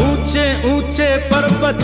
ऊँचे ऊँचे पर्वत